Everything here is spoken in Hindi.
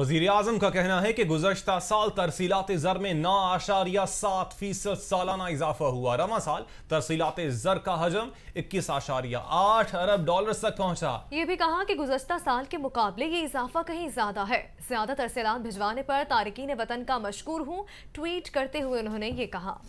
वज़ीर आज़म का कहना है कि गुजशत साल तरसीलात जर में नौ आशारिया सात फ़ीसद सालाना इजाफा हुआ। रवा साल तरसीलात जर का हजम इक्कीस आशारिया आठ अरब डॉलर तक पहुँचा। ये भी कहा कि गुजशत साल के मुकाबले ये इजाफा कहीं ज़्यादा है। ज़्यादा तरसीलात भिजवाने पर तारकिन वतन का मशहूर हूँ, ट्वीट करते हुए उन्होंने ये कहा।